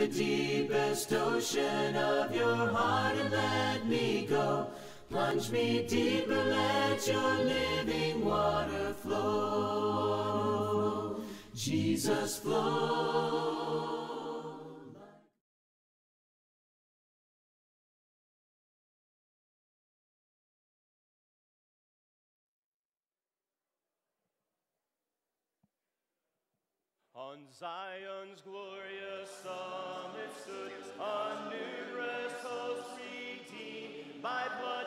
the deepest ocean of your heart and let me go. Plunge me deeper, let your living water flow. Jesus flow. On Zion's glorious summit stood a numerous host redeemed by blood.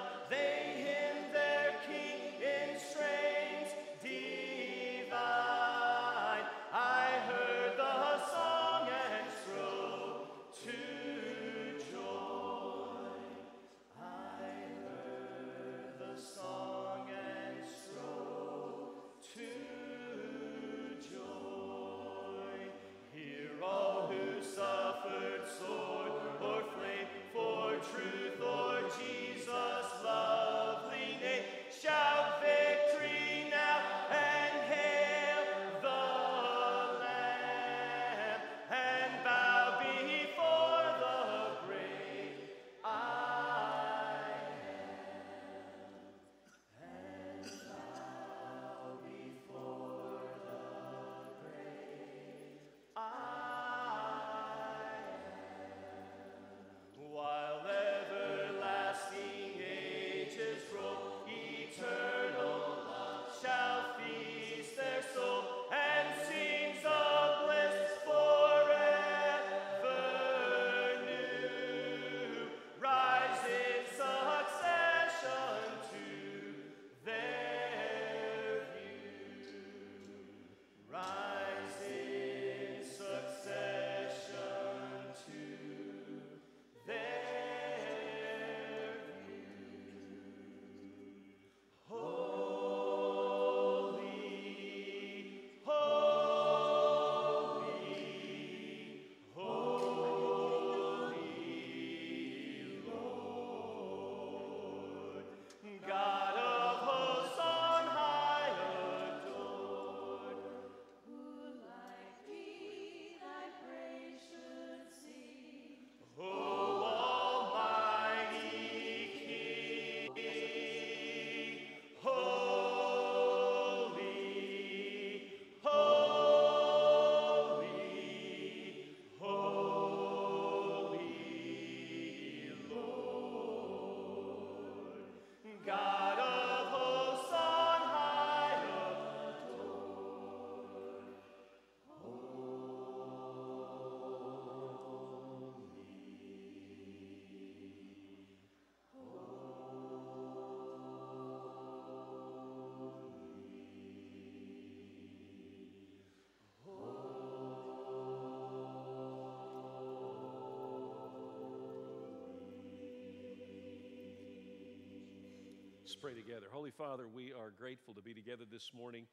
Let's pray together. Holy Father, we are grateful to be together this morning,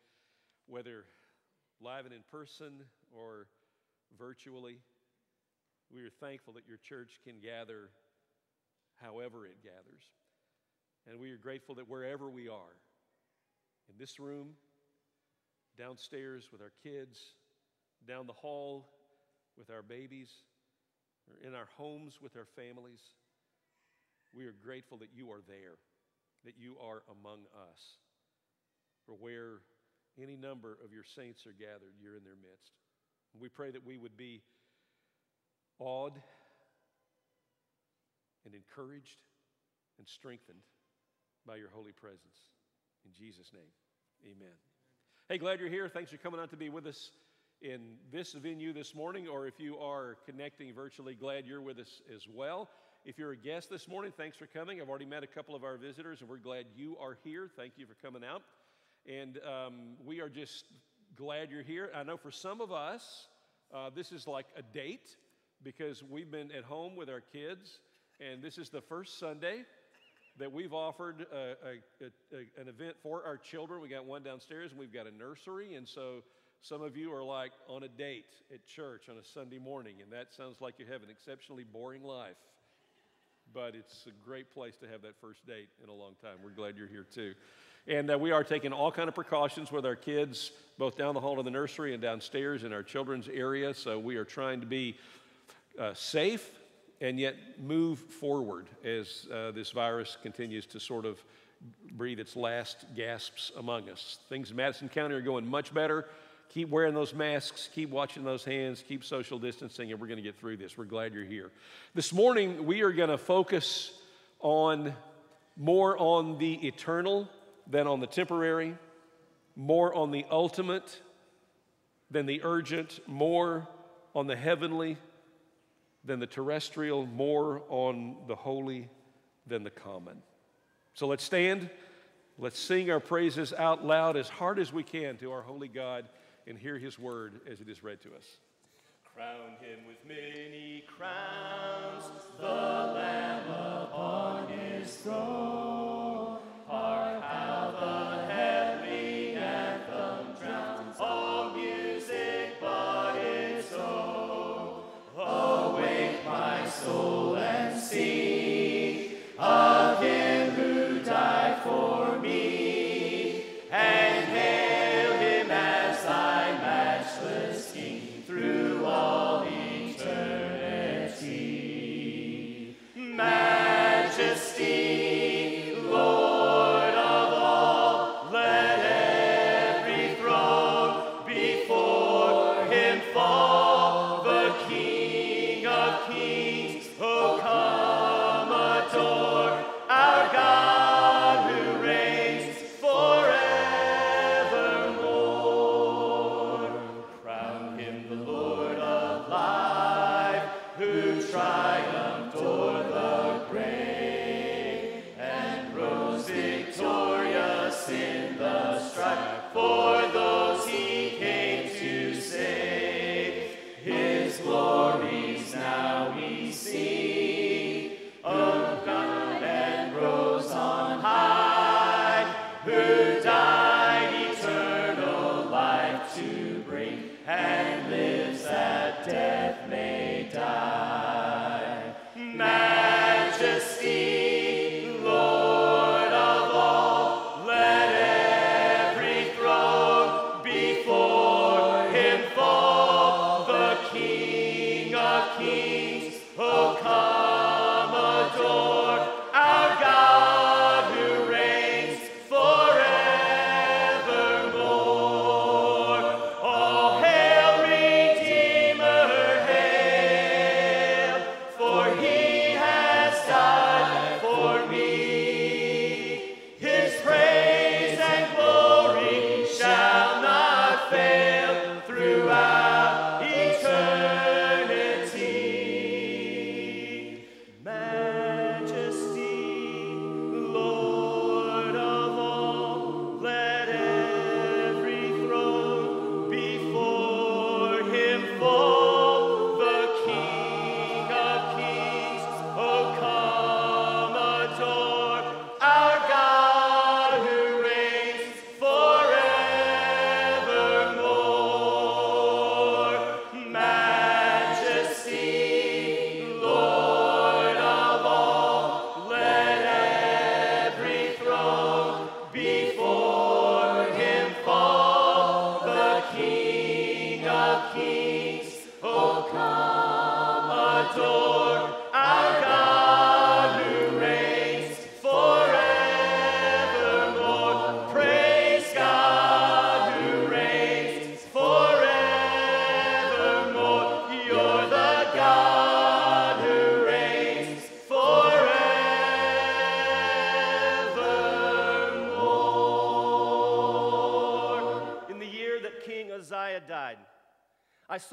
whether live and in person or virtually. We are thankful that your church can gather however it gathers. And we are grateful that wherever we are, in this room, downstairs with our kids, down the hall with our babies, or in our homes with our families, we are grateful that you are there that you are among us. For where any number of your saints are gathered, you're in their midst. We pray that we would be awed and encouraged and strengthened by your holy presence. In Jesus' name, amen. Hey, glad you're here. Thanks for coming out to be with us in this venue this morning, or if you are connecting virtually, glad you're with us as well. If you're a guest this morning, thanks for coming. I've already met a couple of our visitors, and we're glad you are here. Thank you for coming out. And um, we are just glad you're here. I know for some of us, uh, this is like a date because we've been at home with our kids, and this is the first Sunday that we've offered a, a, a, an event for our children. We got one downstairs, and we've got a nursery, and so some of you are like on a date at church on a Sunday morning, and that sounds like you have an exceptionally boring life. But it's a great place to have that first date in a long time. We're glad you're here too. And uh, we are taking all kind of precautions with our kids, both down the hall of the nursery and downstairs in our children's area. So we are trying to be uh, safe and yet move forward as uh, this virus continues to sort of breathe its last gasps among us. Things in Madison County are going much better. Keep wearing those masks, keep watching those hands, keep social distancing, and we're going to get through this. We're glad you're here. This morning, we are going to focus on more on the eternal than on the temporary, more on the ultimate than the urgent, more on the heavenly than the terrestrial, more on the holy than the common. So let's stand. Let's sing our praises out loud as hard as we can to our holy God and hear his word as it is read to us. Crown him with many crowns,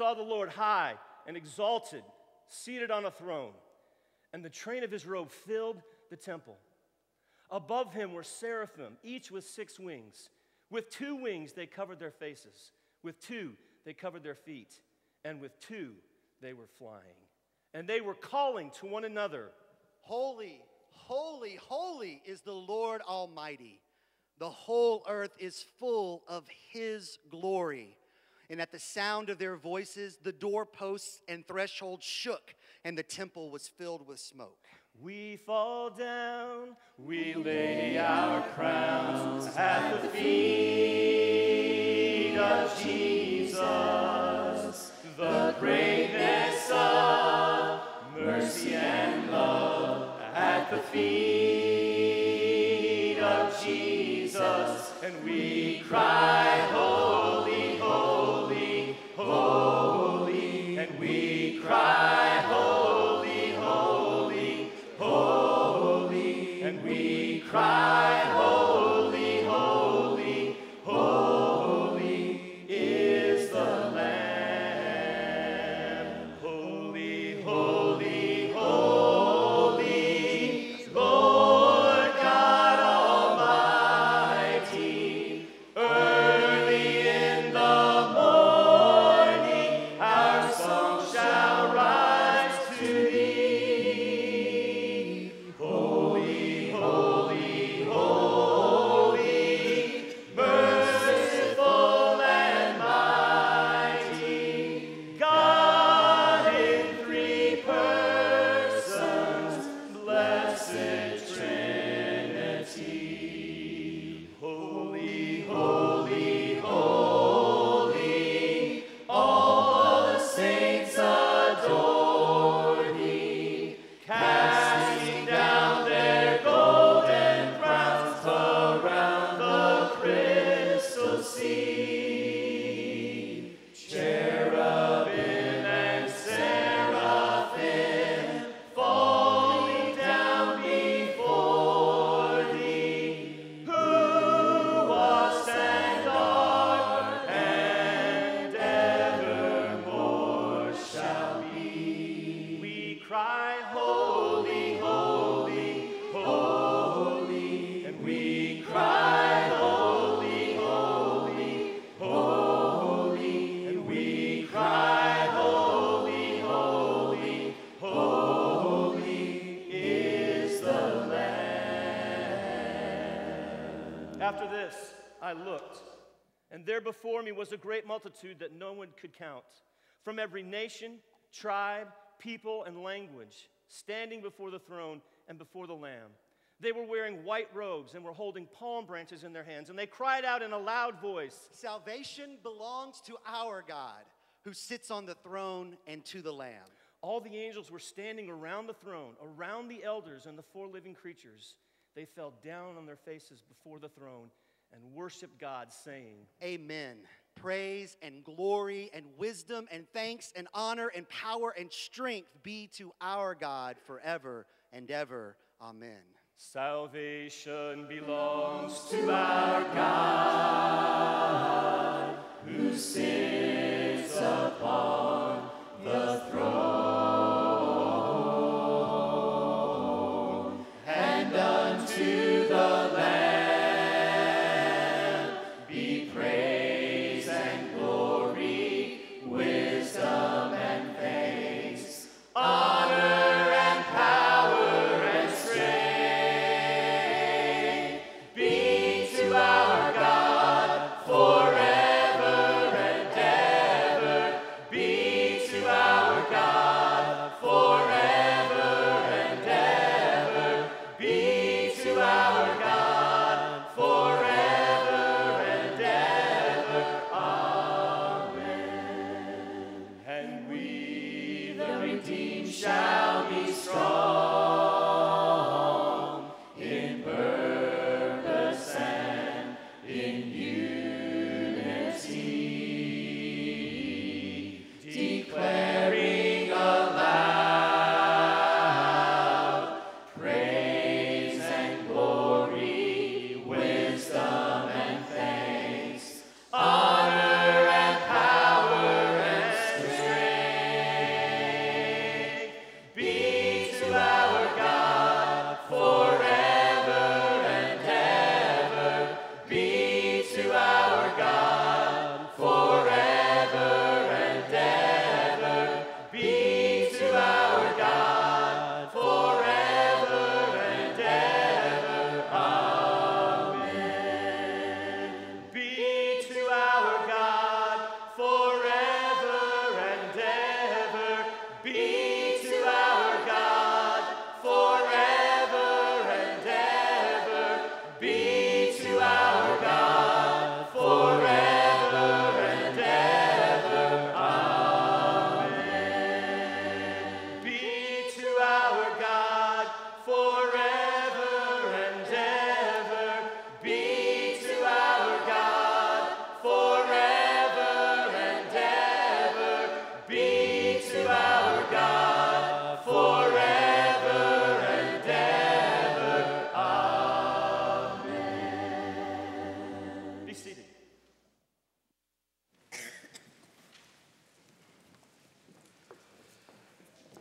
saw the Lord high and exalted, seated on a throne, and the train of his robe filled the temple. Above him were seraphim, each with six wings. With two wings they covered their faces, with two they covered their feet, and with two they were flying. And they were calling to one another, Holy, holy, holy is the Lord Almighty. The whole earth is full of His glory. And at the sound of their voices, the doorposts and thresholds shook, and the temple was filled with smoke. We fall down, we lay our crowns at the feet of Jesus, the greatness of mercy and love at the feet of Jesus, and we cry, Holy, After this, I looked, and there before me was a great multitude that no one could count, from every nation, tribe, people, and language, standing before the throne and before the Lamb. They were wearing white robes and were holding palm branches in their hands, and they cried out in a loud voice Salvation belongs to our God who sits on the throne and to the Lamb. All the angels were standing around the throne, around the elders and the four living creatures. They fell down on their faces before the throne and worshiped God, saying, Amen. Praise and glory and wisdom and thanks and honor and power and strength be to our God forever and ever. Amen. Salvation belongs to our God, who sits upon the throne,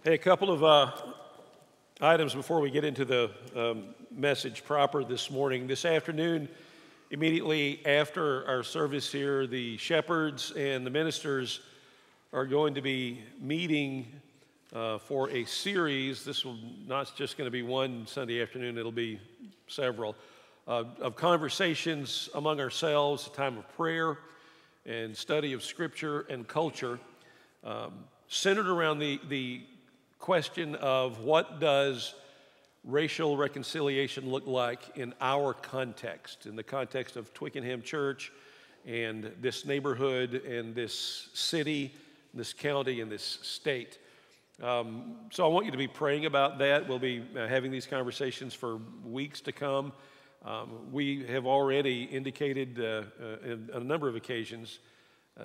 Hey, a couple of uh, items before we get into the um, message proper this morning. This afternoon, immediately after our service here, the shepherds and the ministers are going to be meeting uh, for a series. This will not just going to be one Sunday afternoon, it'll be several uh, of conversations among ourselves, a time of prayer and study of scripture and culture, um, centered around the, the question of what does racial reconciliation look like in our context, in the context of Twickenham Church and this neighborhood and this city, this county, and this state. Um, so I want you to be praying about that. We'll be uh, having these conversations for weeks to come. Um, we have already indicated uh, uh, on a number of occasions, uh,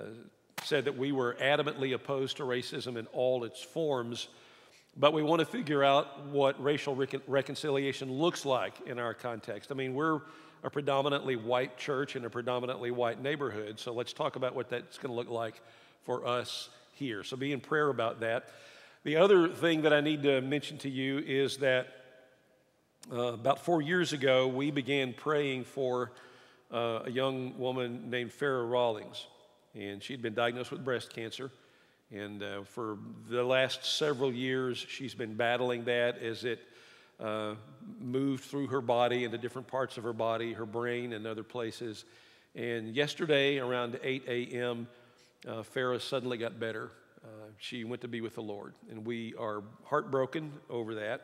said that we were adamantly opposed to racism in all its forms, but we want to figure out what racial recon- reconciliation looks like in our context. I mean, we're a predominantly white church in a predominantly white neighborhood, so let's talk about what that's going to look like for us here. So be in prayer about that. The other thing that I need to mention to you is that uh, about four years ago, we began praying for uh, a young woman named Farah Rawlings. And she'd been diagnosed with breast cancer. And uh, for the last several years, she's been battling that as it uh, moved through her body into different parts of her body, her brain, and other places. And yesterday, around 8 a.m., uh, Farah suddenly got better. Uh, she went to be with the Lord. And we are heartbroken over that.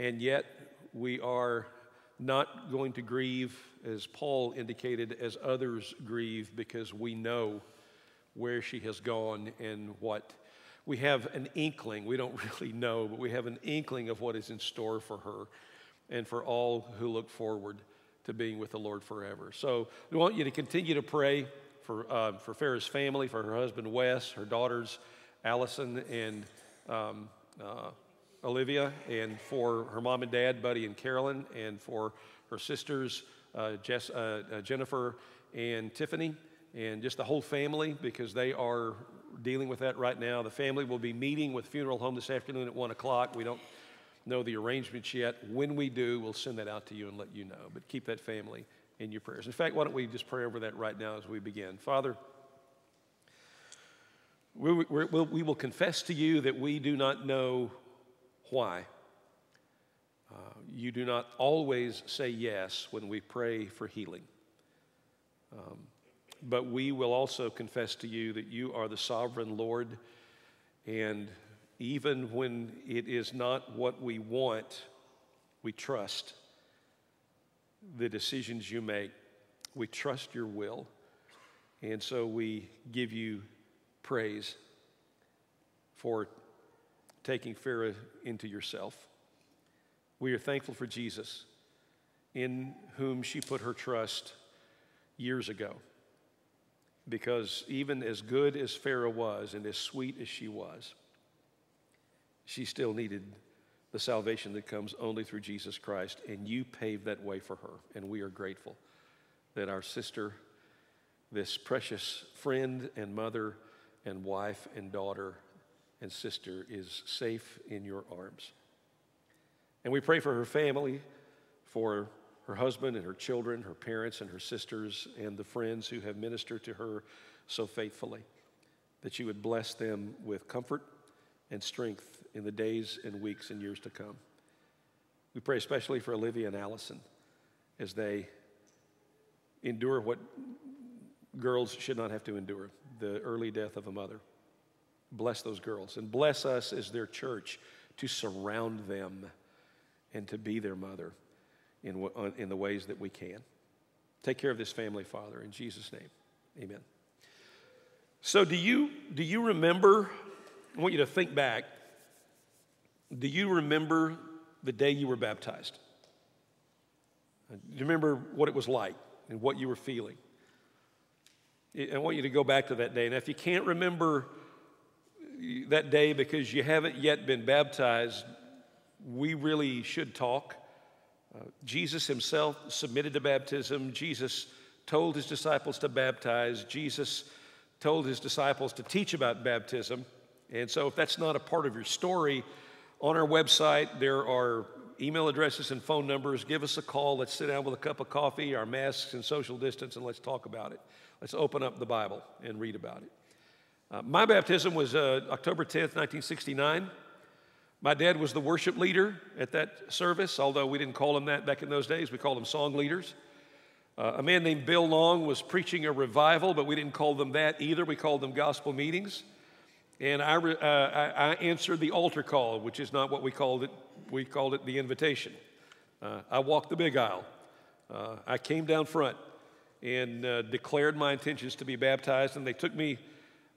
And yet, we are not going to grieve, as Paul indicated, as others grieve, because we know where she has gone and what. We have an inkling, we don't really know, but we have an inkling of what is in store for her and for all who look forward to being with the Lord forever. So we want you to continue to pray for, uh, for Farah's family, for her husband Wes, her daughters Allison and um, uh, Olivia, and for her mom and dad, Buddy and Carolyn, and for her sisters, uh, Jess, uh, uh, Jennifer and Tiffany, and just the whole family because they are dealing with that right now. The family will be meeting with Funeral Home this afternoon at 1 o'clock. We don't know the arrangements yet. When we do, we'll send that out to you and let you know. But keep that family in your prayers. In fact, why don't we just pray over that right now as we begin? Father, we, we, we will confess to you that we do not know why? Uh, you do not always say yes when we pray for healing. Um, but we will also confess to you that you are the sovereign Lord, and even when it is not what we want, we trust the decisions you make. We trust your will. And so we give you praise for taking Farah into yourself. We are thankful for Jesus, in whom she put her trust years ago. Because even as good as Farah was and as sweet as she was, she still needed the salvation that comes only through Jesus Christ. And you paved that way for her. And we are grateful that our sister, this precious friend and mother and wife and daughter, and sister is safe in your arms. And we pray for her family, for her husband and her children, her parents and her sisters, and the friends who have ministered to her so faithfully, that you would bless them with comfort and strength in the days and weeks and years to come. We pray especially for Olivia and Allison as they endure what girls should not have to endure the early death of a mother. Bless those girls and bless us as their church to surround them and to be their mother in, in the ways that we can. Take care of this family, Father, in Jesus' name. Amen. So, do you, do you remember? I want you to think back. Do you remember the day you were baptized? Uh, do you remember what it was like and what you were feeling? I want you to go back to that day. And if you can't remember uh, that day because you haven't yet been baptized, we really should talk. Jesus himself submitted to baptism. Jesus told his disciples to baptize. Jesus told his disciples to teach about baptism. And so, if that's not a part of your story, on our website, there are email addresses and phone numbers. Give us a call. Let's sit down with a cup of coffee, our masks and social distance, and let's talk about it. Let's open up the Bible and read about it. Uh, my baptism was uh, October 10th, 1969. My dad was the worship leader at that service, although we didn't call him that back in those days. We called them song leaders. Uh, a man named Bill Long was preaching a revival, but we didn't call them that either. We called them gospel meetings. And I, uh, I, I, answered the altar call, which is not what we called it. We called it the invitation. Uh, I walked the big aisle. Uh, I came down front and uh, declared my intentions to be baptized, and they took me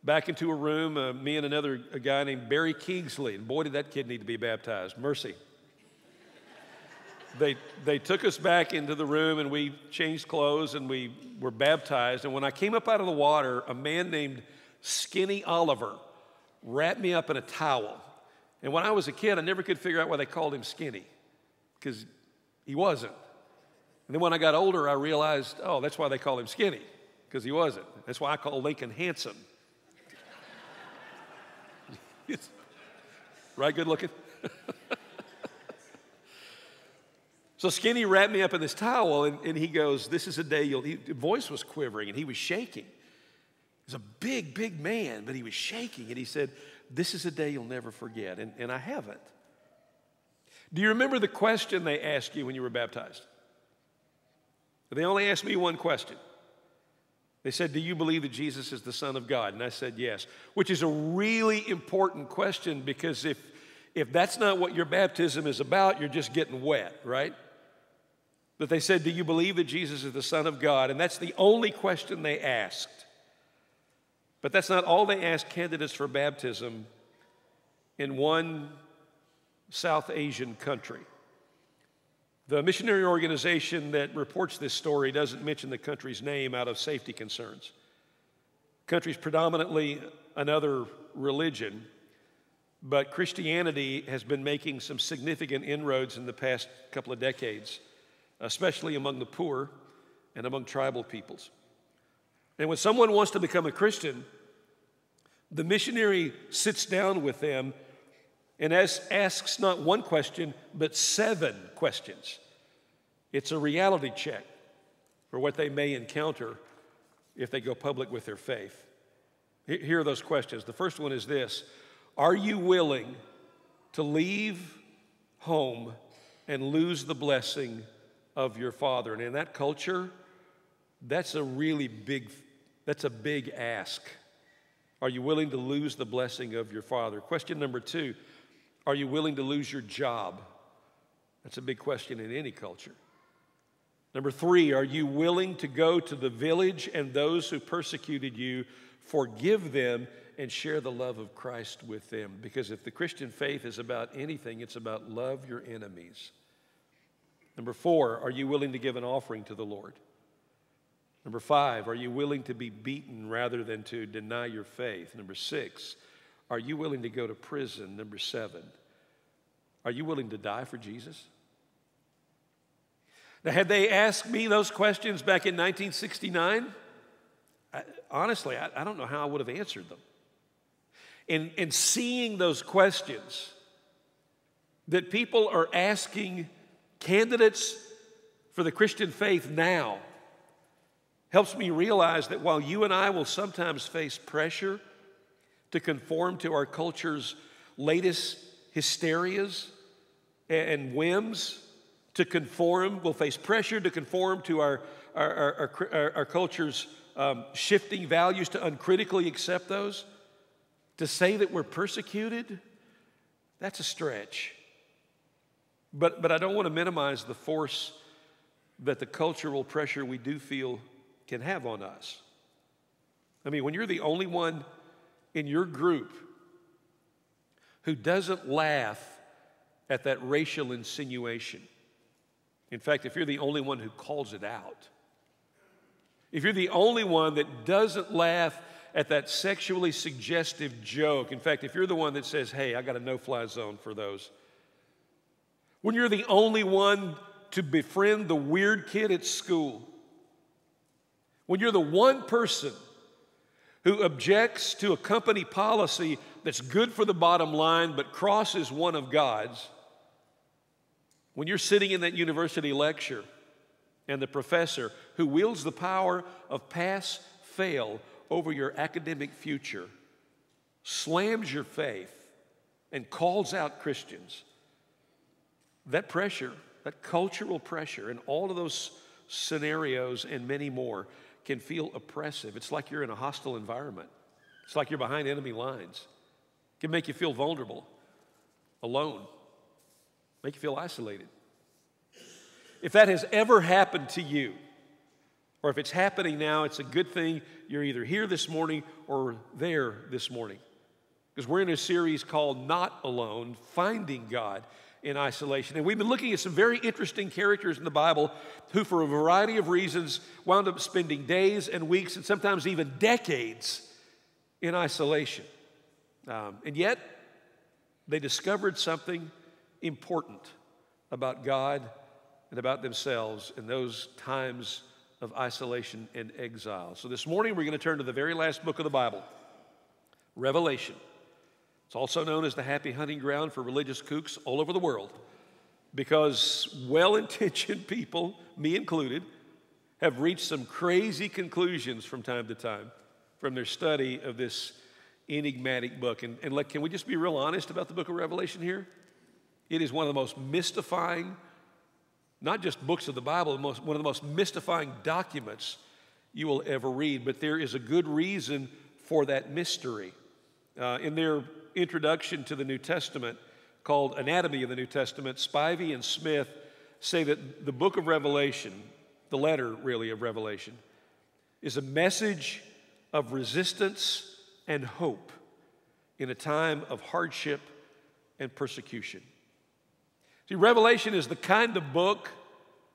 back into a room, uh, me and another guy named Barry Kingsley. And boy, did that kid need to be baptized. Mercy. they, they took us back into the room and we changed clothes and we were baptized. And when I came up out of the water, a man named Skinny Oliver wrapped me up in a towel. And when I was a kid, I never could figure out why they called him Skinny, because he wasn't. And then when I got older, I realized, oh, that's why they call him Skinny, because he wasn't. That's why I call Lincoln handsome. Right, good looking? so Skinny wrapped me up in this towel, and, and he goes, This is a day you'll. He, voice was quivering, and he was shaking. He's a big, big man, but he was shaking, and he said, This is a day you'll never forget. And, and I haven't. Do you remember the question they asked you when you were baptized? They only asked me one question. They said, Do you believe that Jesus is the Son of God? And I said, Yes, which is a really important question because if, if that's not what your baptism is about, you're just getting wet, right? But they said, Do you believe that Jesus is the Son of God? And that's the only question they asked. But that's not all they asked candidates for baptism in one South Asian country. The missionary organization that reports this story doesn't mention the country's name out of safety concerns. Country's predominantly another religion, but Christianity has been making some significant inroads in the past couple of decades, especially among the poor and among tribal peoples. And when someone wants to become a Christian, the missionary sits down with them and asks not one question, but seven questions. It's a reality check for what they may encounter if they go public with their faith. Here are those questions. The first one is this Are you willing to leave home and lose the blessing of your father? And in that culture, that's a really big, that's a big ask. Are you willing to lose the blessing of your father? Question number two Are you willing to lose your job? That's a big question in any culture. Number three, are you willing to go to the village and those who persecuted you, forgive them, and share the love of Christ with them? Because if the Christian faith is about anything, it's about love your enemies. Number four, are you willing to give an offering to the Lord? Number five, are you willing to be beaten rather than to deny your faith? Number six, are you willing to go to prison? Number seven, are you willing to die for Jesus? Now, had they asked me those questions back in 1969, I, honestly, I, I, don't know how I would have answered them. And, and seeing those questions that people are asking candidates for the Christian faith now helps me realize that while you and I will sometimes face pressure to conform to our culture's latest hysterias and whims, to conform, we'll face pressure to conform to our, our, our, our, our culture's um, shifting values, to uncritically accept those. To say that we're persecuted, that's a stretch. But, but I don't want to minimize the force that the cultural pressure we do feel can have on us. I mean, when you're the only one in your group who doesn't laugh at that racial insinuation, in fact, if you're the only one who calls it out, if you're the only one that doesn't laugh at that sexually suggestive joke, in fact, if you're the one that says, hey, I got a no fly zone for those, when you're the only one to befriend the weird kid at school, when you're the one person who objects to a company policy that's good for the bottom line but crosses one of God's, when you're sitting in that university lecture and the professor who wields the power of pass fail over your academic future slams your faith and calls out Christians, that pressure, that cultural pressure, and all of those scenarios and many more can feel oppressive. It's like you're in a hostile environment, it's like you're behind enemy lines. It can make you feel vulnerable, alone, make you feel isolated. If that has ever happened to you, or if it's happening now, it's a good thing you're either here this morning or there this morning. Because we're in a series called Not Alone Finding God in Isolation. And we've been looking at some very interesting characters in the Bible who, for a variety of reasons, wound up spending days and weeks and sometimes even decades in isolation. Um, and yet, they discovered something important about God and about themselves in those times of isolation and exile. So this morning we're going to turn to the very last book of the Bible, Revelation. It's also known as the happy hunting ground for religious kooks all over the world because well intentioned people, me included, have reached some crazy conclusions from time to time from their study of this enigmatic book. And, and let, can we just be real honest about the book of Revelation here? It is one of the most mystifying not just books of the Bible, most, one of the most mystifying documents you will ever read, but there is a good reason for that mystery. Uh, in their introduction to the New Testament, called Anatomy of the New Testament, Spivey and Smith say that the book of Revelation, the letter really of Revelation, is a message of resistance and hope in a time of hardship and persecution. See, Revelation is the kind of book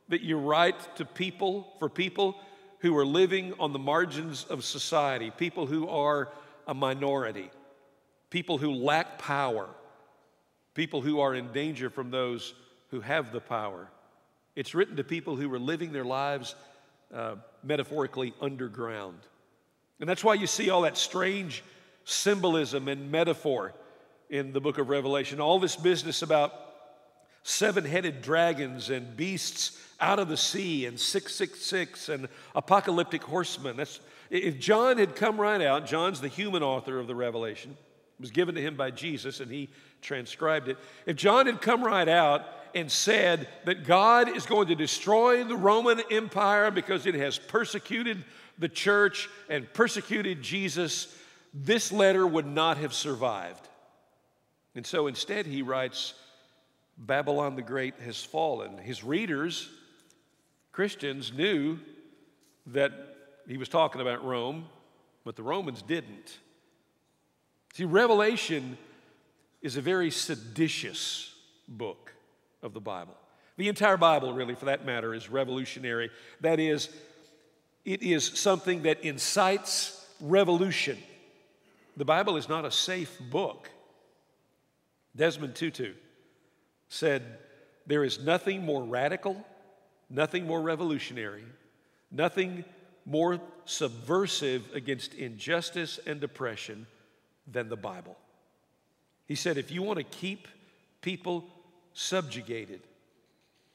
that you write to people, for people who are living on the margins of society, people who are a minority, people who lack power, people who are in danger from those who have the power. It's written to people who are living their lives uh, metaphorically underground. And that's why you see all that strange symbolism and metaphor in the book of Revelation. All this business about seven headed dragons and beasts out of the sea and 666 and apocalyptic horsemen. That's, if John had come right out, John's the human author of the Revelation, was given to him by Jesus and he transcribed it. If John had come right out and said that God is going to destroy the Roman Empire because it has persecuted the church and persecuted Jesus, this letter would not have survived. And so instead, he writes, Babylon the Great has fallen. His readers, Christians, knew that he was talking about Rome, but the Romans didn't. See, Revelation is a very seditious book of the Bible. The entire Bible, really, for that matter, is revolutionary. That is, it is something that incites revolution. The Bible is not a safe book. Desmond Tutu said, There is nothing more radical, nothing more revolutionary, nothing more subversive against injustice and oppression than the Bible. He said, If you want to keep people subjugated,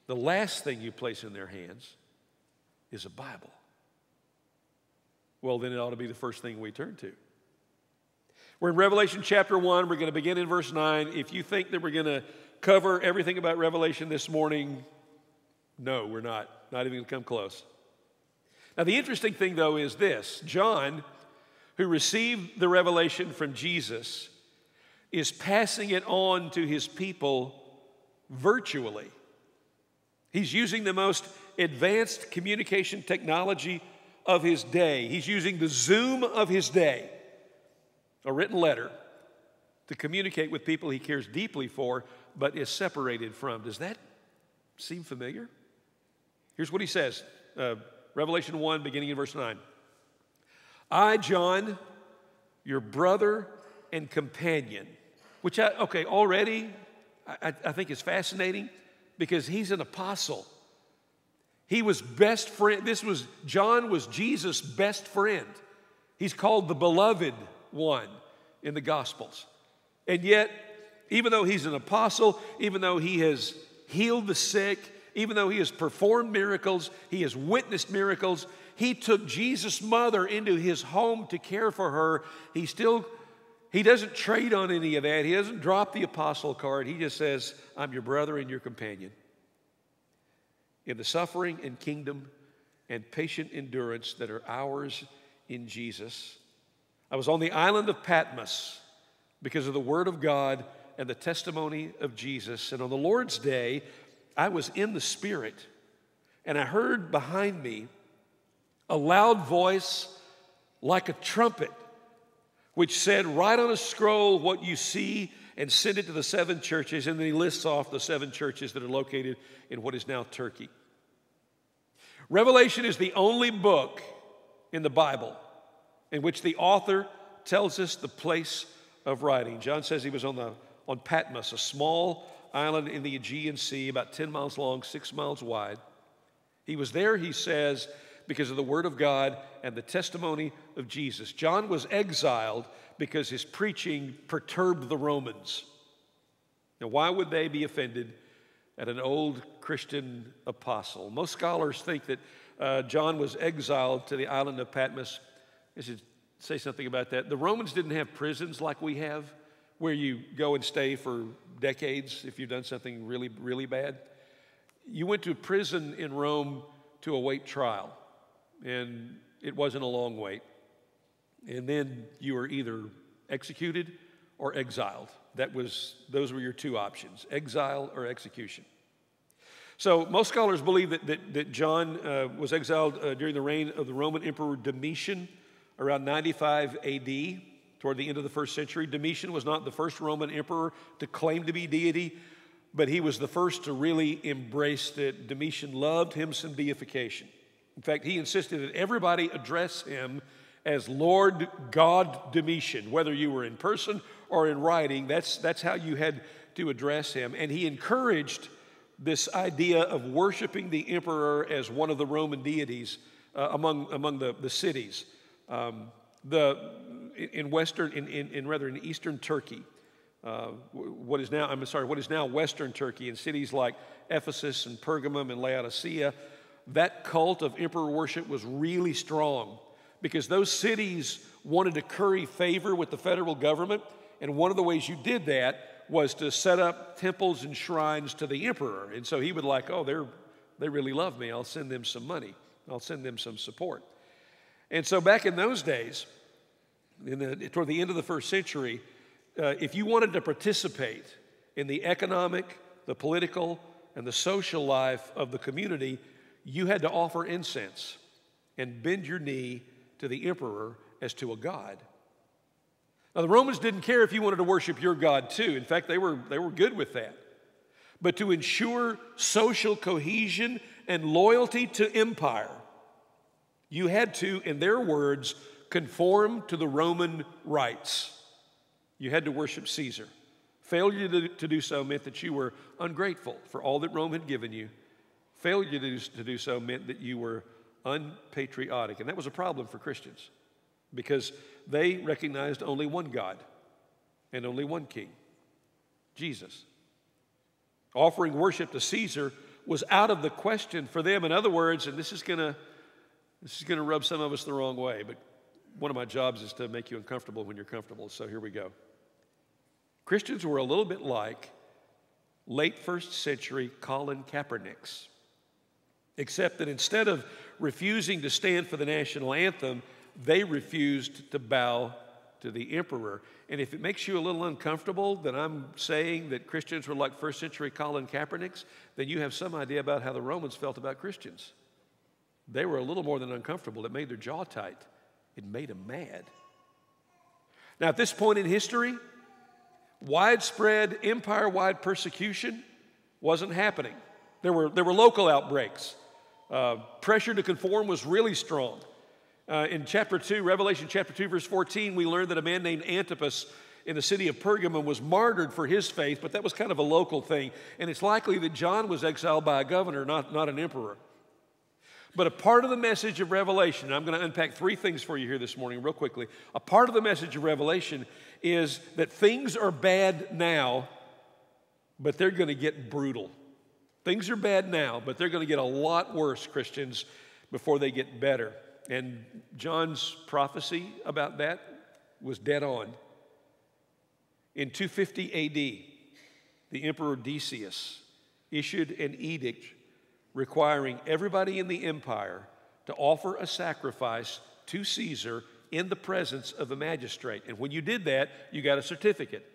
the last thing you place in their hands is a Bible. Well, then it ought to be the first thing we turn to. We're in Revelation chapter 1. We're going to begin in verse 9. If you think that we're going to cover everything about Revelation this morning? No, we're not. Not even going to come close. Now, the interesting thing, though, is this John, who received the revelation from Jesus, is passing it on to his people virtually. He's using the most advanced communication technology of his day. He's using the Zoom of his day, a written letter, to communicate with people he cares deeply for but is separated from. Does that seem familiar? Here's what he says uh, Revelation 1, beginning in verse 9. I, John, your brother and companion, which I, okay, already I, I think is fascinating because he's an apostle. He was best friend. This was, John was Jesus' best friend. He's called the beloved one in the Gospels. And yet, even though he's an apostle, even though he has healed the sick, even though he has performed miracles, he has witnessed miracles, he took Jesus' mother into his home to care for her. He still he doesn't trade on any of that. He doesn't drop the apostle card. He just says, I'm your brother and your companion. In the suffering and kingdom and patient endurance that are ours in Jesus. I was on the island of Patmos because of the Word of God and the testimony of Jesus. And on the Lord's day, I was in the Spirit and I heard behind me a loud voice like a trumpet, which said, Write on a scroll what you see and send it to the seven churches. And then he lists off the seven churches that are located in what is now Turkey. Revelation is the only book in the Bible in which the author tells us the place of writing. John says he was on, the, on Patmos, a small island in the Aegean Sea, about 10 miles long, six miles wide. He was there, he says, because of the Word of God and the testimony of Jesus. John was exiled because his preaching perturbed the Romans. Now, why would they be offended at an old Christian apostle? Most scholars think that uh, John was exiled to the island of Patmos. I should say something about that. The Romans didn't have prisons like we have, where you go and stay for decades if you've done something really, really bad. You went to prison in Rome to await trial and it wasn't a long wait. And then you were either executed or exiled. That was, those were your two options exile or execution. So, most scholars believe that, that, that John uh, was exiled uh, during the reign of the Roman Emperor Domitian around 95 AD, toward the end of the first century. Domitian was not the first Roman emperor to claim to be deity, but he was the first to really embrace that Domitian loved him some deification. In fact, he insisted that everybody address him as Lord God Domitian, whether you were in person or in writing, that's, that's how you had to address him. And he encouraged this idea of worshiping the emperor as one of the Roman deities uh, among, among the, the cities. Um, the, in western, in, in, in, rather in eastern Turkey, uh, what is now, I'm sorry, what is now western Turkey, in cities like Ephesus and Pergamum and Laodicea, that cult of emperor worship was really strong because those cities wanted to curry favor with the federal government. And one of the ways you did that was to set up temples and shrines to the emperor. And so he would like, oh, they're, they really love me. I'll send them some money. I'll send them some support. And so back in those days, in the, toward the end of the first century, uh, if you wanted to participate in the economic, the political, and the social life of the community, you had to offer incense and bend your knee to the emperor as to a god. Now, the Romans didn't care if you wanted to worship your God too. In fact, they were, they were good with that. But to ensure social cohesion and loyalty to empire, you had to, in their words, conform to the Roman rites. You had to worship Caesar. Failure to do so meant that you were ungrateful for all that Rome had given you Failure to do, to do so meant that you were unpatriotic. And that was a problem for Christians because they recognized only one God and only one king Jesus. Offering worship to Caesar was out of the question for them. In other words, and this is going to this is going to rub some of us the wrong way, but one of my jobs is to make you uncomfortable when you're comfortable. So here we go. Christians were a little bit like late first century Colin Kaepernicks except that instead of refusing to stand for the national anthem, they refused to bow to the emperor. And if it makes you a little uncomfortable that I'm saying that Christians were like first century Colin Kaepernicks, then you have some idea about how the Romans felt about Christians. They were a little more than uncomfortable. It made their jaw tight, it made them mad. Now, at this point in history, widespread empire wide persecution wasn't happening. There were, there were local outbreaks. Uh, pressure to conform was really strong. Uh, in chapter 2, Revelation chapter 2, verse 14, we learned that a man named Antipas in the city of Pergamum was martyred for his faith, but that was kind of a local thing. And it's likely that John was exiled by a governor, not, not an emperor. But a part of the message of Revelation, I'm going to unpack three things for you here this morning, real quickly. A part of the message of Revelation is that things are bad now, but they're going to get brutal. Things are bad now, but they're going to get a lot worse, Christians, before they get better. And John's prophecy about that was dead on. In 250 AD, the Emperor Decius issued an edict requiring everybody in the empire to offer a sacrifice to Caesar in the presence of a magistrate. And when you did that, you got a certificate.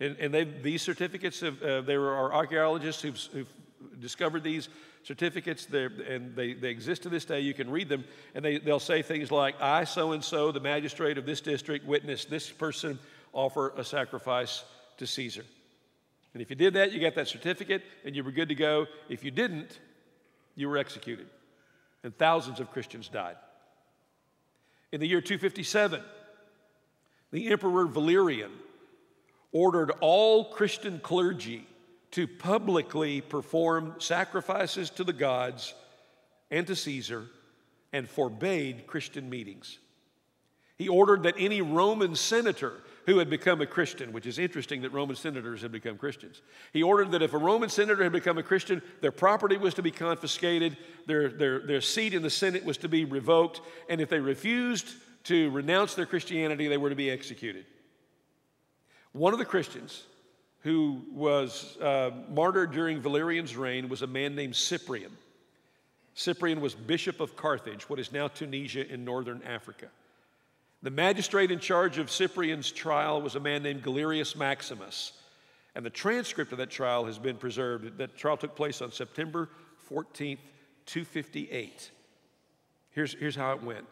And, and these certificates, have, uh, there are archaeologists who've, who've discovered these certificates, and they, they exist to this day. You can read them, and they, they'll say things like, I, so and so, the magistrate of this district, witnessed this person offer a sacrifice to Caesar. And if you did that, you got that certificate, and you were good to go. If you didn't, you were executed. And thousands of Christians died. In the year 257, the Emperor Valerian ordered all Christian clergy to publicly perform sacrifices to the gods and to Caesar and forbade Christian meetings. He ordered that any Roman senator who had become a Christian, which is interesting that Roman senators had become Christians. He ordered that if a Roman senator had become a Christian, their property was to be confiscated, their, their, their seat in the Senate was to be revoked, and if they refused to renounce their Christianity, they were to be executed. One of the Christians who was uh, martyred during Valerian's reign was a man named Cyprian. Cyprian was bishop of Carthage, what is now Tunisia in northern Africa. The magistrate in charge of Cyprian's trial was a man named Galerius Maximus. And the transcript of that trial has been preserved. That trial took place on September 14th, 258. Here's, here's how it went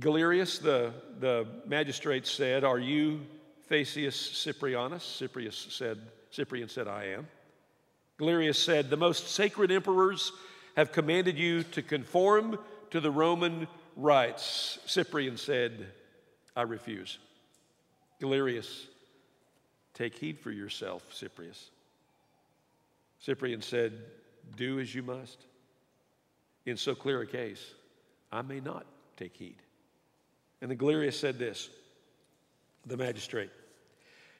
Galerius, the, the magistrate, said, Are you Thascius Cyprianus? Cyprius said, Cyprian said, I am. Galerius said, The most sacred emperors have commanded you to conform to the Roman rites. Cyprian said, I refuse. Galerius, take heed for yourself, Cyprius. Cyprian said, Do as you must. In so clear a case, I may not take heed. And then Galerius said this the magistrate,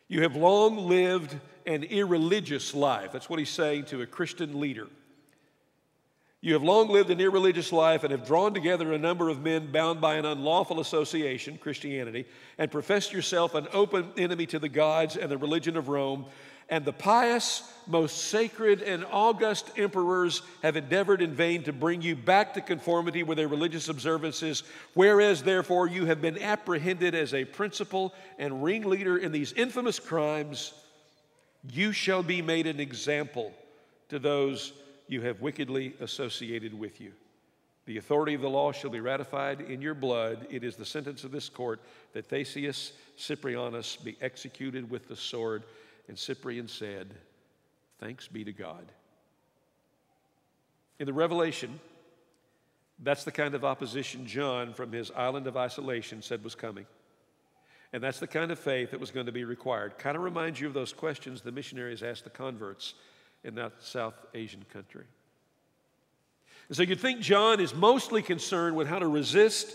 You have long lived an irreligious life. That's what he's saying to a Christian leader. You have long lived an irreligious life and have drawn together a number of men bound by an unlawful association, Christianity, and professed yourself an open enemy to the gods and the religion of Rome. And the pious, most sacred, and august emperors have endeavored in vain to bring you back to conformity with their religious observances, whereas, therefore, you have been apprehended as a principal and ringleader in these infamous crimes. You shall be made an example to those you have wickedly associated with you. The authority of the law shall be ratified in your blood. It is the sentence of this court that Thascius Cyprianus be executed with the sword. And Cyprian said, Thanks be to God. In the Revelation, that's the kind of opposition John, from his island of isolation, said was coming. And that's the kind of faith that was going to be required. Kind of reminds you of those questions the missionaries asked the converts in that South Asian country. And so you'd think John is mostly concerned with how to resist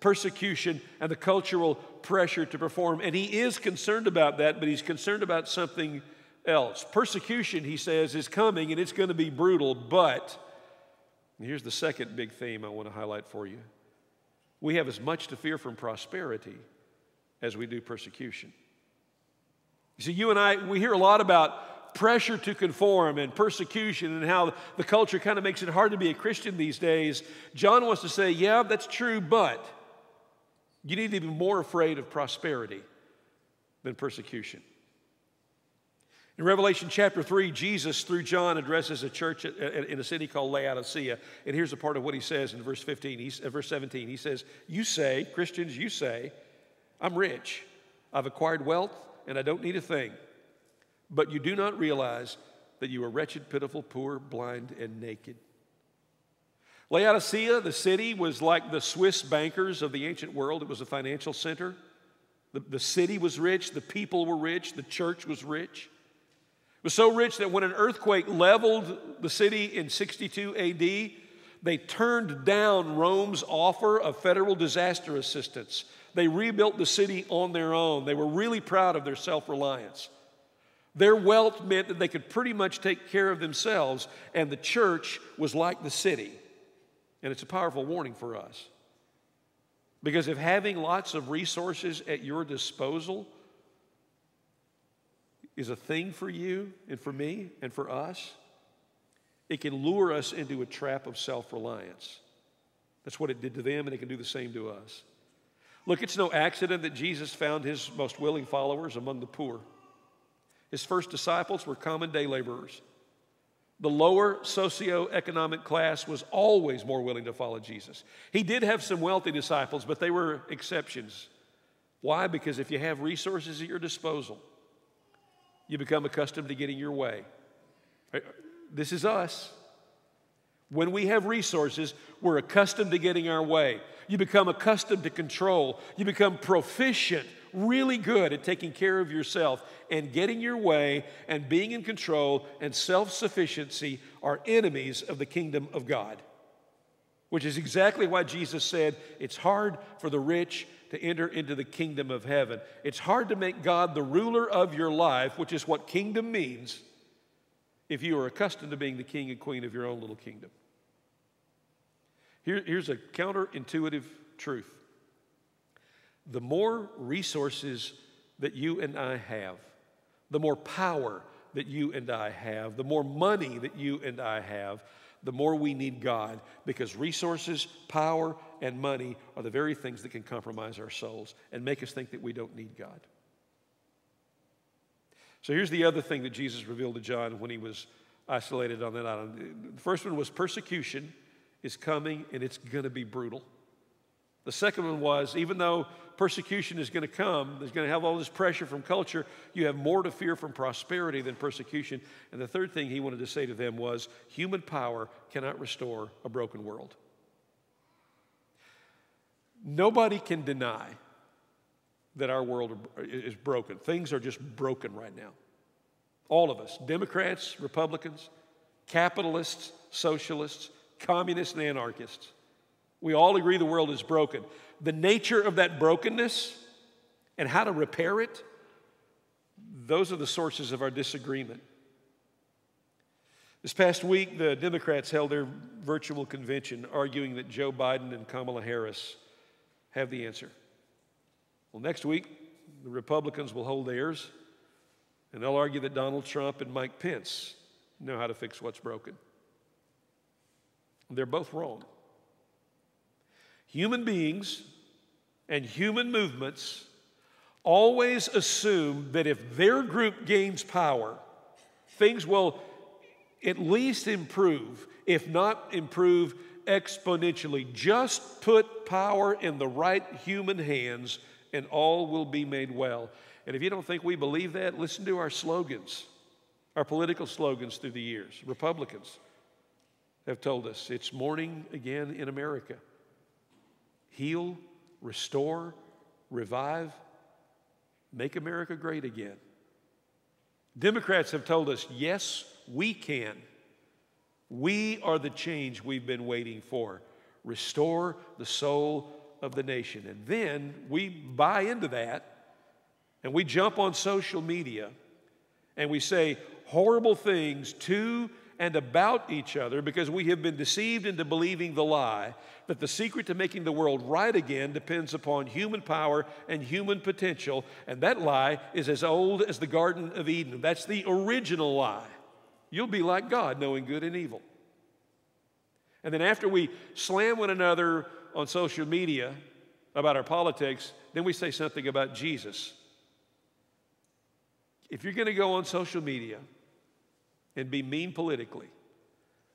persecution and the cultural pressure to perform. And he is concerned about that, but he's concerned about something else. Persecution, he says, is coming and it's going to be brutal, but here's the second big theme I want to highlight for you. We have as much to fear from prosperity as we do persecution. You see, you and I, we hear a lot about pressure to conform and persecution and how the culture kind of makes it hard to be a Christian these days, John wants to say, yeah, that's true, but you need to be more afraid of prosperity than persecution. In Revelation chapter 3, Jesus, through John, addresses a church in a city called Laodicea. And here's a part of what he says in verse 15, he's, uh, verse 17. He says, You say, Christians, you say, I'm rich. I've acquired wealth and I don't need a thing. But you do not realize that you are wretched, pitiful, poor, blind, and naked. Laodicea, the city, was like the Swiss bankers of the ancient world. It was a financial center. The, the city was rich, the people were rich, the church was rich. It was so rich that when an earthquake leveled the city in 62 AD, They turned down Rome's offer of federal disaster assistance. They rebuilt the city on their own. They were really proud of their self reliance. Their wealth meant that they could pretty much take care of themselves, and the church was like the city. And it's a powerful warning for us. Because if having lots of resources at your disposal is a thing for you and for me and for us, it can lure us into a trap of self reliance. That's what it did to them, and it can do the same to us. Look, it's no accident that Jesus found his most willing followers among the poor. His first disciples were common day laborers. The lower socioeconomic class was always more willing to follow Jesus. He did have some wealthy disciples, but they were exceptions. Why? Because if you have resources at your disposal, you become accustomed to getting your way. Uh, this is us. When we have resources, we're accustomed to getting our way. You become accustomed to control. You become proficient, really good at taking care of yourself and getting your way and being in control and self sufficiency are enemies of the kingdom of God. Which is exactly why Jesus said it's hard for the rich to enter into the kingdom of heaven. It's hard to make God the ruler of your life, which is what kingdom means, if you are accustomed to being the king and queen of your own little kingdom. Here, here's a counterintuitive truth the more resources that you and I have, the more power that you and I have, the more money that you and I have, the more we need God because resources, power, and money are the very things that can compromise our souls and make us think that we don't need God. So here's the other thing that Jesus revealed to John when he was isolated on that island. The first one was persecution is coming and it's going to be brutal. The second one was even though persecution is going to come, there's going to have all this pressure from culture, you have more to fear from prosperity than persecution. And the third thing he wanted to say to them was human power cannot restore a broken world. Nobody can deny that our world is broken. Things are just broken right now. All of us Democrats, Republicans, capitalists, socialists, communists, and anarchists. We all agree the world is broken. The nature of that brokenness and how to repair it, those are the sources of our disagreement. This past week, the Democrats held their virtual convention arguing that Joe Biden and Kamala Harris have the answer. Well, next week, the Republicans will hold theirs, and they'll argue that Donald Trump and Mike Pence know how to fix what's broken. They're both wrong. Human beings and human movements always assume that if their group gains power, things will at least improve, if not improve exponentially. Just put power in the right human hands and all will be made well. And if you don't think we believe that, listen to our slogans, our political slogans through the years. Republicans, have told us it's morning again in America. Heal, restore, revive, make America great again. Democrats have told us, yes, we can. We are the change we've been waiting for. Restore the soul of the nation. And then we buy into that and we jump on social media and we say horrible things to and about each other because we have been deceived into believing the lie that the secret to making the world right again depends upon human power and human potential. And that lie is as old as the Garden of Eden. That's the original lie. You'll be like God, knowing good and evil. And then after we slam one another on social media about our politics, then we say something about Jesus. If you're going to go on social media, and be mean politically.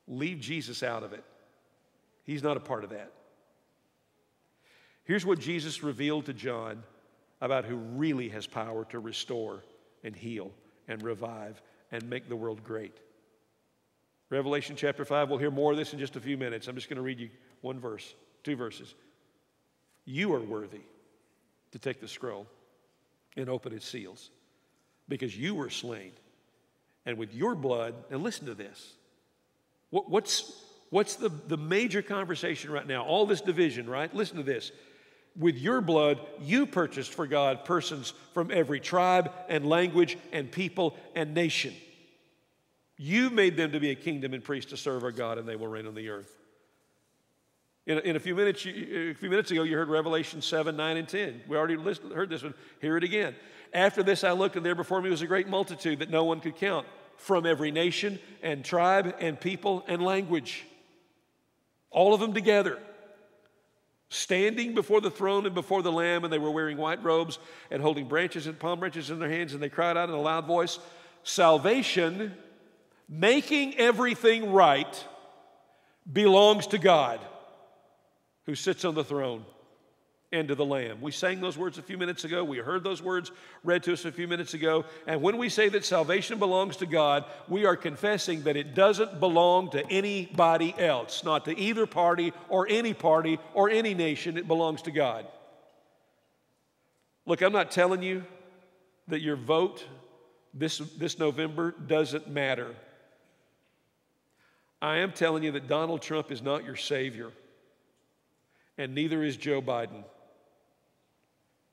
Leave Jesus out of it. He's not a part of that. Here's what Jesus revealed to John about who really has power to restore and heal and revive and make the world great. Revelation chapter 5, we'll hear more of this in just a few minutes. I'm just going to read you one verse, two verses. You are worthy to take the scroll and open its seals because you were slain and with your blood, now listen to this. What, what's, What's the, the major conversation right now? All this division, right? Listen to this. With your blood, you purchased for God persons from every tribe and language and people and nation. You made them to be a kingdom and priests to serve our God, and they will reign on the earth. In a, in a few minutes, a few minutes ago, you heard Revelation 7, 9, and 10. We already listened, heard this one. Hear it again. After this, I looked, and there before me was a great multitude that no one could count from every nation and tribe and people and language. All of them together standing before the throne and before the Lamb, and they were wearing white robes and holding branches and palm branches in their hands, and they cried out in a loud voice, Salvation, making everything right, belongs to God who sits on the throne and to the Lamb. We sang those words a few minutes ago. We heard those words read to us a few minutes ago. And when we say that salvation belongs to God, we are confessing that it doesn't belong to anybody else, not to either party or any party or any nation. It belongs to God. Look, I'm not telling you that your vote this, this November doesn't matter. I am telling you that Donald Trump is not your Savior, and neither is Joe Biden.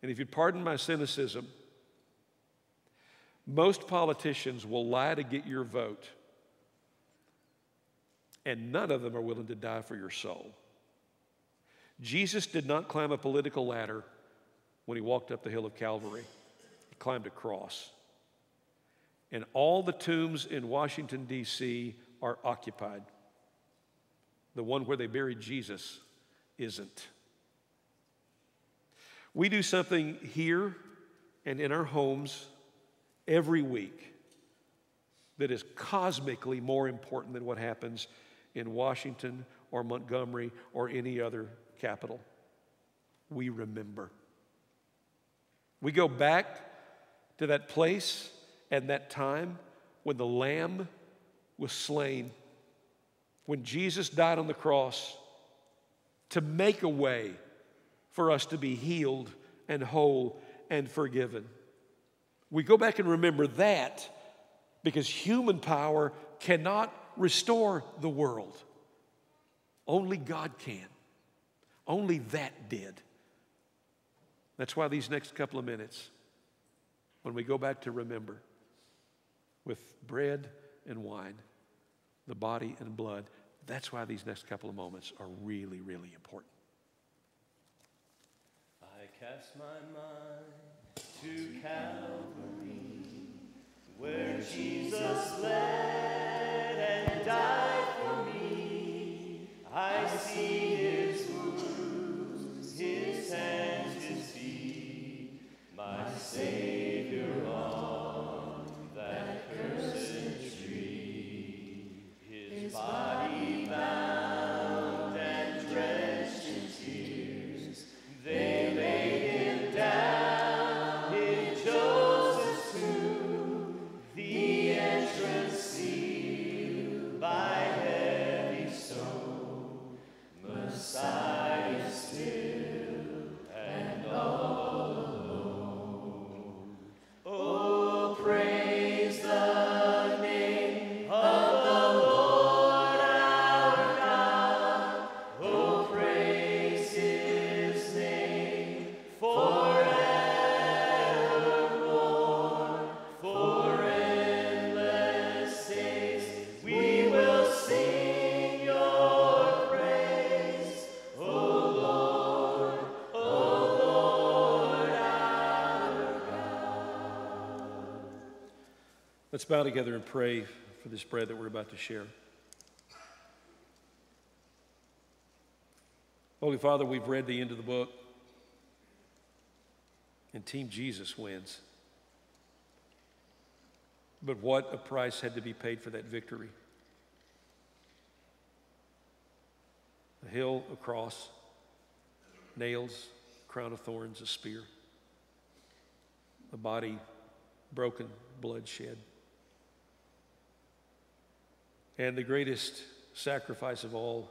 And if you'd pardon my cynicism, most politicians will lie to get your vote, and none of them are willing to die for your soul. Jesus did not climb a political ladder when he walked up the hill of Calvary, he climbed a cross. And all the tombs in Washington, D.C. are occupied. The one where they buried Jesus isn't. We do something here and in our homes every week that is cosmically more important than what happens in Washington or Montgomery or any other capital. We remember. We go back to that place and that time when the Lamb was slain, when Jesus died on the cross to make a way for us to be healed and whole and forgiven. We go back and remember that because human power cannot restore the world. Only God can. Only that did. That's why these next couple of minutes, when we go back to remember with bread and wine, the body and blood, that's why these next couple of moments are really, really important. I cast my mind to Calvary, where Jesus bled bow together and pray for this bread that we're about to share. Holy Father, we've read the end of the book, and Team Jesus wins. But what a price had to be paid for that victory. A hill, a cross, nails, crown of thorns, a spear, a body broken, blood shed. And the greatest sacrifice of all,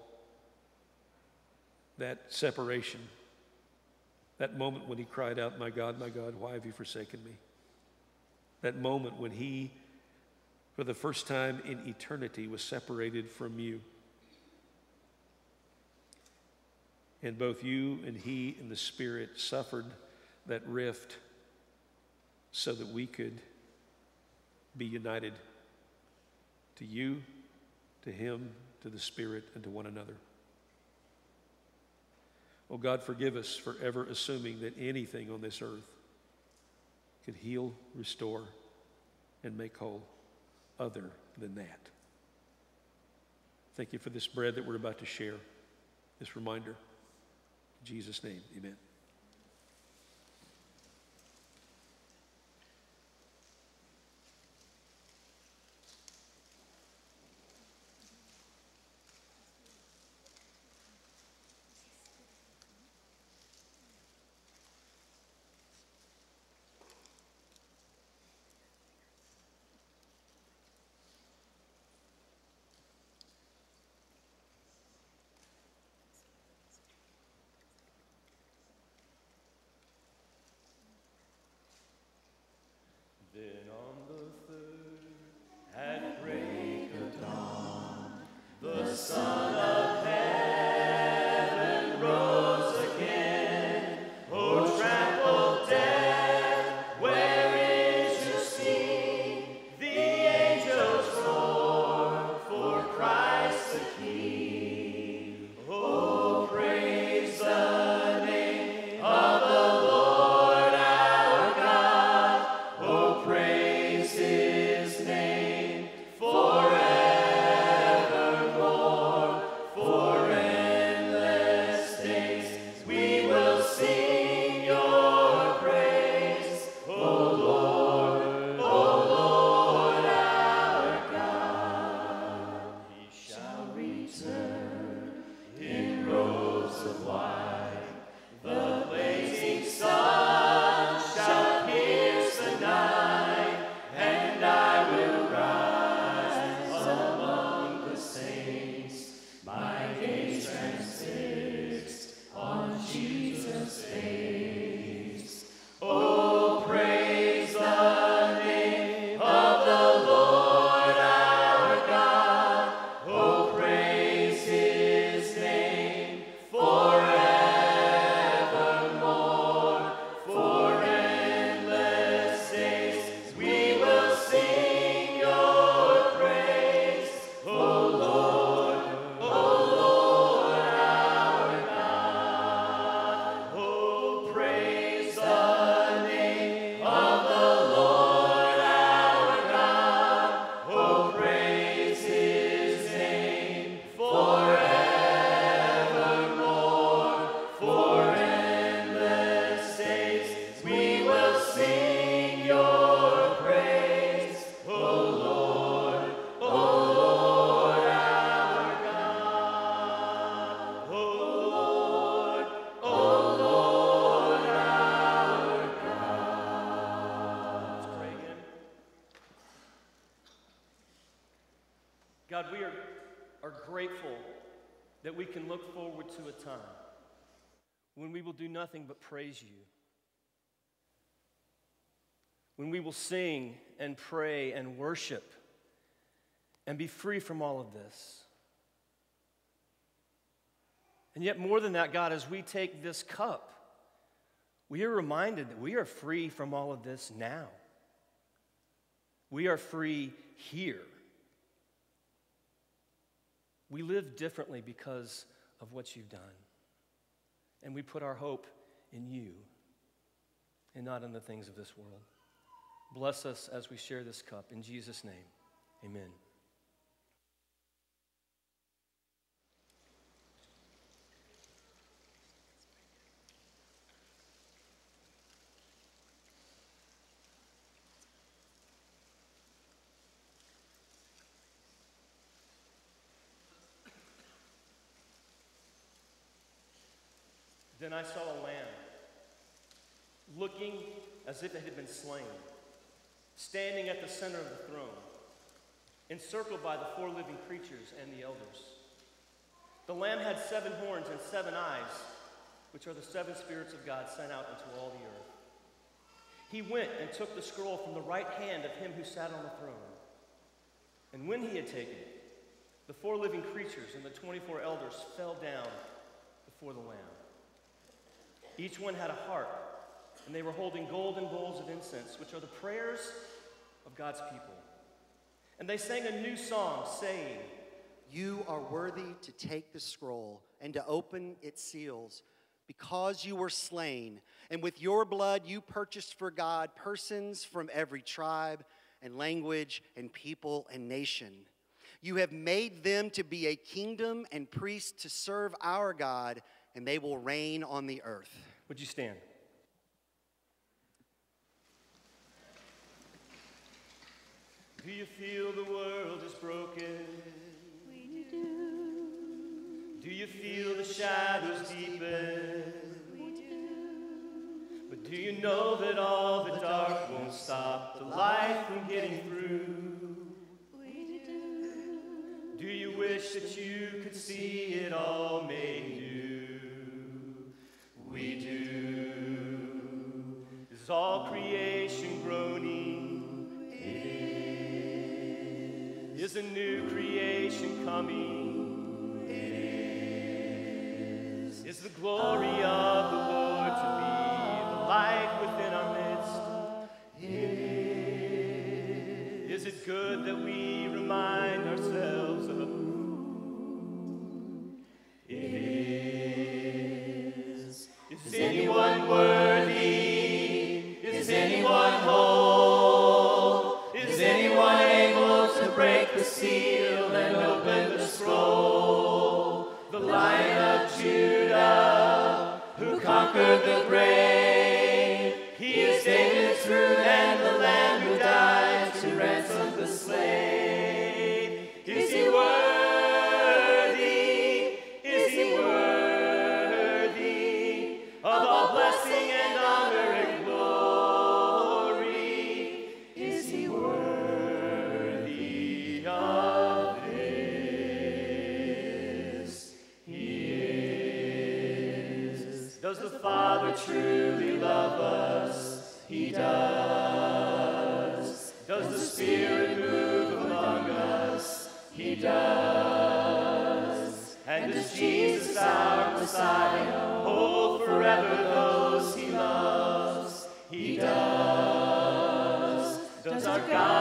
that separation, that moment when he cried out, My God, my God, why have you forsaken me? That moment when he, for the first time in eternity, was separated from you And both you and he and the Spirit suffered that rift so that we could be united to you, to him, to the Spirit, and to one another. Oh God, forgive us for ever assuming that anything on this earth could heal, restore, and make whole other than that. Thank you for this bread that we're about to share, this reminder. In Jesus' name, amen. Jesus. Nothing but praise you. When we will sing and pray and worship and be free from all of this. And yet, more than that, God, as we take this cup, we are reminded that we are free from all of this now. We are free here. We live differently because of what you've done. And we put our hope in you and not in the things of this world. Bless us as we share this cup. In Jesus' name, amen. Then I saw a lamb, looking as if it had been slain, standing at the center of the throne, encircled by the four living creatures and the elders. The lamb had seven horns and seven eyes, which are the seven spirits of God sent out into all the earth. He went and took the scroll from the right hand of him who sat on the throne. And when he had taken it, the four living creatures and the 24 elders fell down before the Lamb. Each one had a harp, and they were holding golden bowls of incense, which are the prayers of God's people. And they sang a new song, saying, You are worthy to take the scroll and to open its seals, because you were slain, and with your blood you purchased for God persons from every tribe and language and people and nation. You have made them to be a kingdom and priests to serve our God, and they will reign on the earth. Would you stand? Do you feel the world is broken? We do, Do you feel the shadows deepen? we do, But do you know that all the dark won't stop the light from getting through? we do. Do you wish that you could see it all made new? We do. Is all creation groaning? It is. Is a new creation coming? It is. Is the glory of the Lord to be the light within our midst? It is. Is it good that we remind Lion of Judah, who conquered the grave, he is David's root He does. Does the Spirit move among us? He does. And does Jesus, our Messiah, hold forever those he loves? He does. Does our God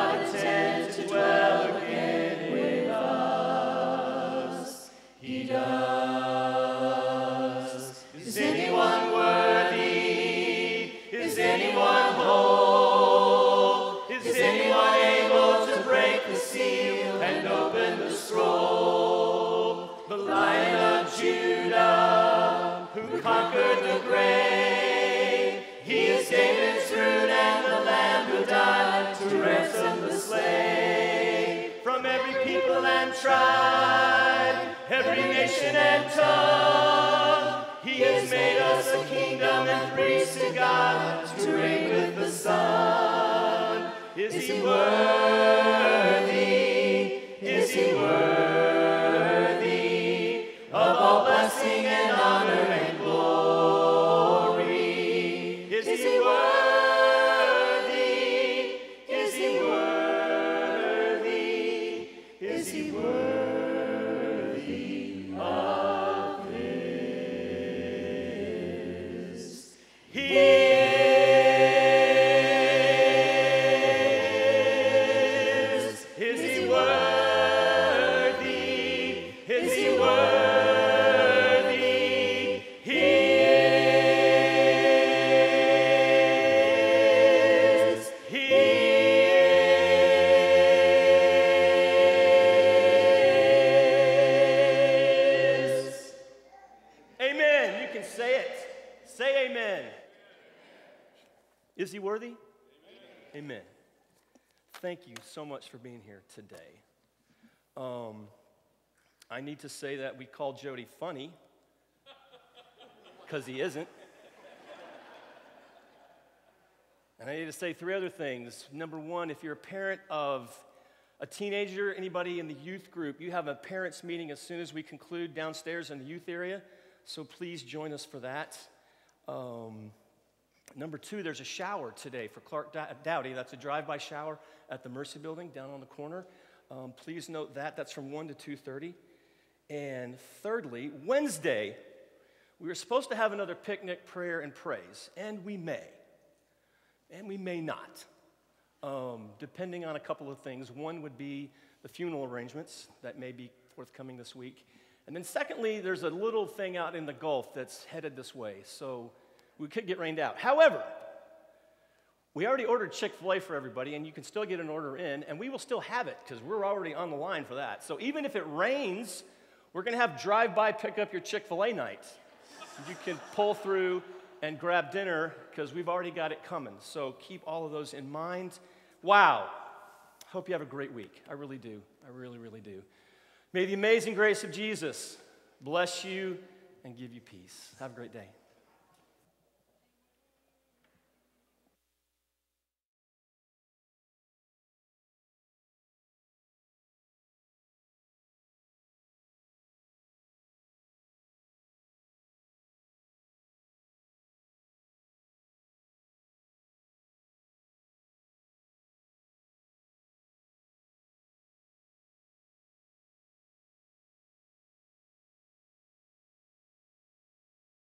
he is David's root and the Lamb who died to ransom the slave from every people and tribe, every nation and tongue. He has made us a kingdom and priests to God to reign with the Son. Is he worthy? Is he worthy Amen. Thank you so much for being here today. Um, I need to say that we call Jody funny because he isn't. And I need to say three other things. Number one, if you're a parent of a teenager, anybody in the youth group, you have a parents' meeting as soon as we conclude downstairs in the youth area. So please join us for that. Um, number two, there's a shower today for Clark Dowdy. That's a drive-by shower at the Mercy Building down on the corner. Um, please note that. That's from 1 to 2.30. And thirdly, Wednesday, we were supposed to have another picnic, prayer, and praise, and we may. And we may not, um, depending on a couple of things. One would be the funeral arrangements that may be forthcoming this week. And then, secondly, there's a little thing out in the Gulf that's headed this way, so we could get rained out. However, we already ordered Chick fil A for everybody, and you can still get an order in, and we will still have it because we're already on the line for that. So even if it rains, we're going to have drive by pick up your Chick fil A night. You can pull through and grab dinner because we've already got it coming. So keep all of those in mind. Wow. Hope you have a great week. I really do. I really, really do. May the amazing grace of Jesus bless you and give you peace. Have a great day.